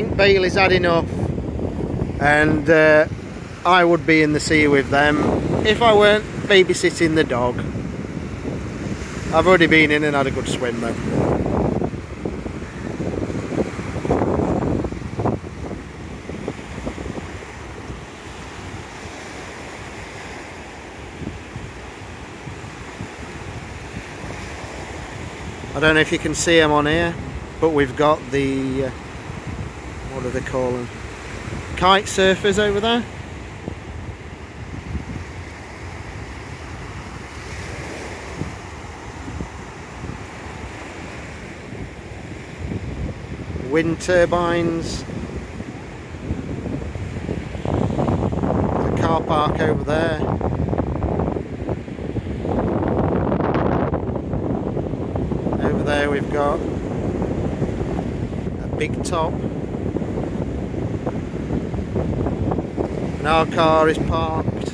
think Bailey's had enough and uh, I would be in the sea with them if I weren't babysitting the dog. I've already been in and had a good swim though. I don't know if you can see them on here, but we've got the, uh, what do they call them? Kite surfers over there. Wind turbines. The car park over there. Over there we've got a big top and our car is parked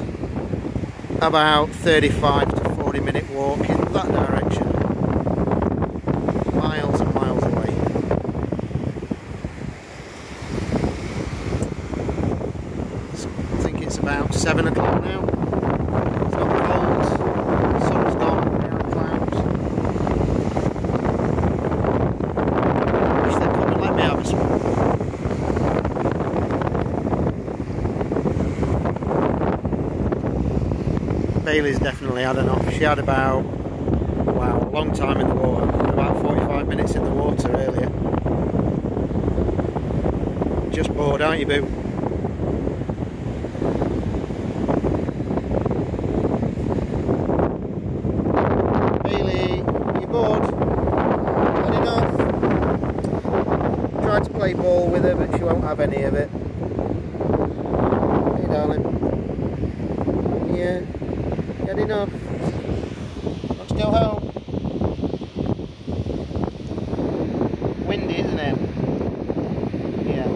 about 35 to 40 minute walk in that direction. Miles and miles away. I think it's about 7 o'clock now Bailey's definitely had enough. She had about, wow, a long time in the water. About 45 minutes in the water earlier. Just bored, aren't you, Boo? Bailey, you bored? Had enough? Tried to play ball with her, but she won't have any of it. Hey, darling. Yeah. Good enough. Let's go home. Windy, isn't it? Yeah.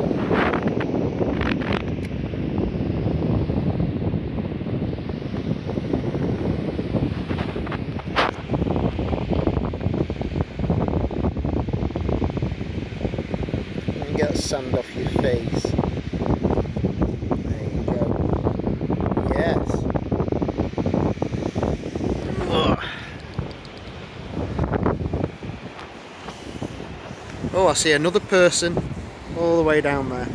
Me get sand off your face. There you go. Yes. Oh, I see another person all the way down there.